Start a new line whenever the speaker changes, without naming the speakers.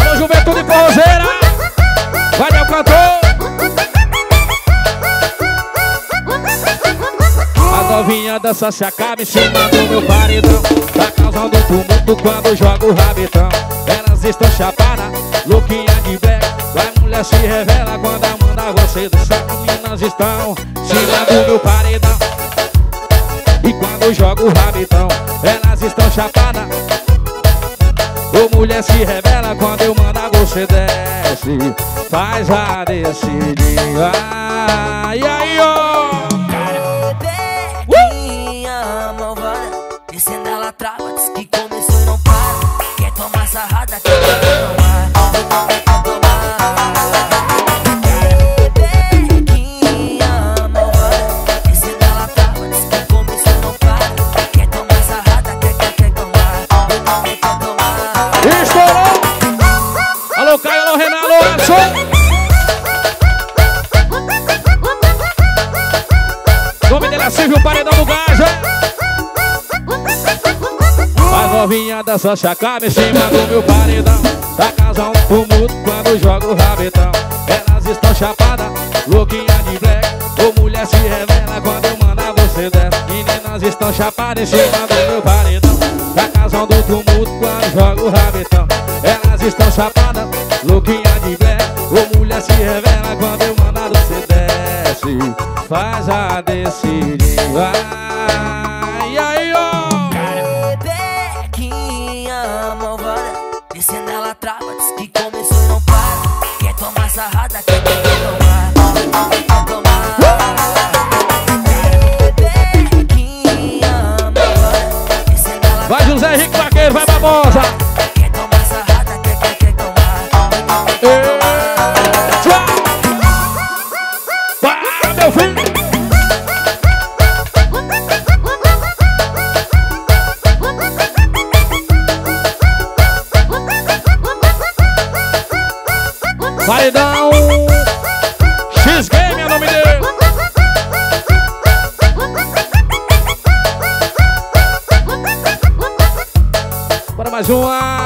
Alô, Juventude Forrozeira! Vai, meu cantor! A novinha dança se acaba em cima do meu paredão. Tá causando tumulto quando joga o rabetão. Elas estão chapadas, louquinha de black. A mulher se revela quando a manda você dançar Meninas estão em cima do meu paredão Elas estão chapadas. Ô mulher se revela quando eu mandar você desce. Faz a descidinha. Ai, ai, ó?
Bequinha malvada Descendo ela trava, diz que
Estourou! Alô, Edson! Nome dele é Silvio Paredão do Gaja. A novinha dança chacaba em cima do meu paredão. Tá causando tumulto quando joga o rabetão. Elas estão chapadas, louquinha de black. Ô mulher se revela quando eu mandar você desce. Meninas estão chapadas em cima do meu paredão. Tá causando tumulto se revela quando eu mandar você desce. Faz a descidinha. Ai, ai, ó.
Bequinha malvada Descendo ela trava, diz que começou e não para Quer tomar sarrada, quer, tomar Quer tomar
Vai José Henrique Vaqueiro, vai Barbosa.
Vai dar um X-Game é
o nome dele Bora mais uma.